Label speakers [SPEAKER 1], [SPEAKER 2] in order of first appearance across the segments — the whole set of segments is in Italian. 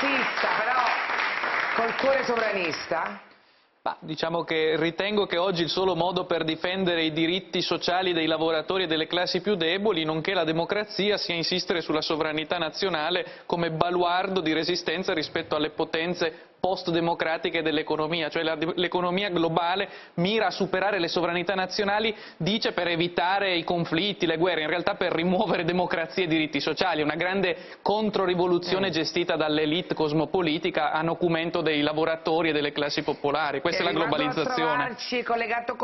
[SPEAKER 1] marxista, però col cuore sovranista?
[SPEAKER 2] Ma diciamo che ritengo che oggi il solo modo per difendere i diritti sociali dei lavoratori e delle classi più deboli, nonché la democrazia, sia insistere sulla sovranità nazionale come baluardo di resistenza rispetto alle potenze post-democratiche dell'economia, cioè l'economia globale mira a superare le sovranità nazionali, dice per evitare i conflitti, le guerre, in realtà per rimuovere democrazia e diritti sociali, una grande controrivoluzione mm. gestita dall'elite cosmopolitica a nocumento dei lavoratori e delle classi popolari, questa è, è la globalizzazione.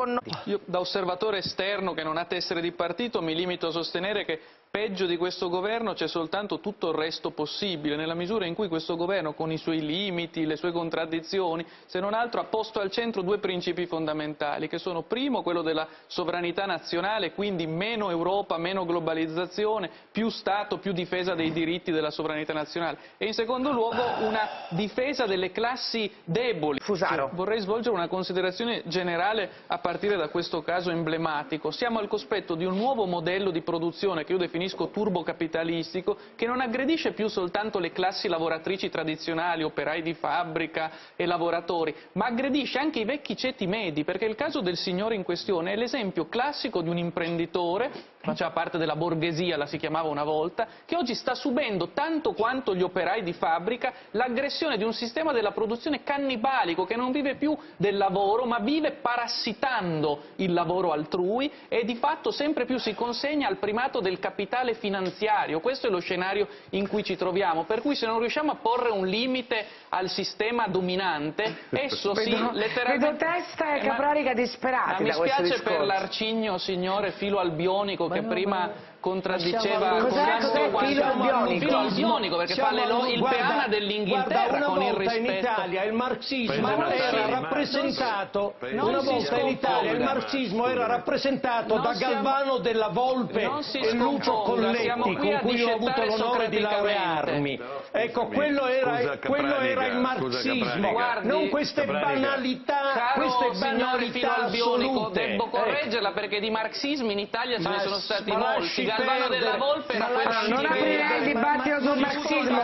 [SPEAKER 1] noi.
[SPEAKER 2] Io da osservatore esterno che non ha tessere di partito mi limito a sostenere che Peggio di questo governo c'è soltanto tutto il resto possibile, nella misura in cui questo governo, con i suoi limiti, le sue contraddizioni, se non altro ha posto al centro due principi fondamentali, che sono primo quello della sovranità nazionale, quindi meno Europa, meno globalizzazione, più Stato, più difesa dei diritti della sovranità nazionale, e in secondo luogo una difesa delle classi deboli.
[SPEAKER 1] Fusaro.
[SPEAKER 2] Cioè, vorrei svolgere una considerazione generale a partire da questo caso emblematico. Siamo al cospetto di un nuovo modello di produzione che io definisco definisco turbocapitalistico, che non aggredisce più soltanto le classi lavoratrici tradizionali, operai di fabbrica e lavoratori, ma aggredisce anche i vecchi ceti medi, perché il caso del signore in questione è l'esempio classico di un imprenditore faceva parte della borghesia, la si chiamava una volta, che oggi sta subendo tanto quanto gli operai di fabbrica l'aggressione di un sistema della produzione cannibalico che non vive più del lavoro ma vive parassitando il lavoro altrui e di fatto sempre più si consegna al primato del capitale finanziario. Questo è lo scenario in cui ci troviamo, per cui se non riusciamo a porre un limite al sistema dominante, esso si letteralmente...
[SPEAKER 1] Vedo testa e caprarica disperati
[SPEAKER 2] ma mi spiace per l'arcigno signore filo albionico prima contraddiceva
[SPEAKER 1] cos'è? Cos'è? filo albionico?
[SPEAKER 2] filo albionico perché fa il peana dell'Inghilterra con il rispetto
[SPEAKER 3] in Italia il marxismo era rappresentato una volta in Italia il marxismo era rappresentato da Galvano della Volpe e Lucio Colletti con cui ho avuto l'onore di laurearmi. Ecco quello era, quello era il marxismo non queste banalità queste banalità assolute
[SPEAKER 2] devo correggerla perché di marxismi in Italia ce ne sono stati molti Galvano della Volpe era quello
[SPEAKER 1] non aprire il dibattito sul marxismo.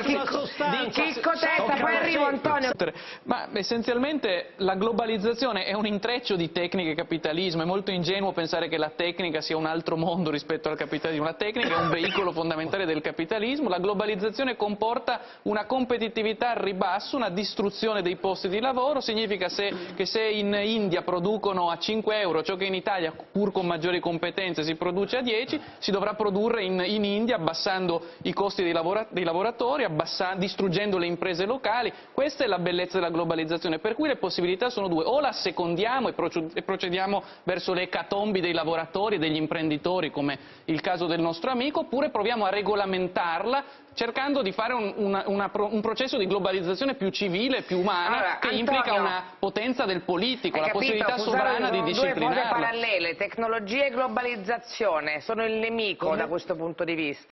[SPEAKER 1] Chicco Testa poi arrivo Antonio.
[SPEAKER 2] Ma essenzialmente la globalizzazione è un intreccio di tecniche e capitalismo. È molto ingenuo pensare che la tecnica sia un altro mondo rispetto al capitalismo la tecnica è un veicolo fondamentale del capitalismo. La globalizzazione comporta una competitività al ribasso una distruzione dei posti di lavoro. Significa se, che se in India producono a 5 euro ciò che in Italia pur con maggiori competenze si produce a 10 si dovrà produrre in, in India abbassando i costi dei, lavora, dei lavoratori, distruggendo le imprese locali. Questa è la bellezza della globalizzazione, per cui le possibilità sono due, o la secondiamo e procediamo verso le ecatombi dei lavoratori e degli imprenditori, come il caso del nostro amico, oppure proviamo a regolamentarla cercando di fare un, una, una, un processo di globalizzazione più civile, più umana,
[SPEAKER 1] allora,
[SPEAKER 2] che
[SPEAKER 1] Antonio,
[SPEAKER 2] implica una potenza del politico, la
[SPEAKER 1] capito,
[SPEAKER 2] possibilità sovrana di disciplinarla.
[SPEAKER 1] Due cose parallele, tecnologia e globalizzazione sono il nemico da questo punto di vista.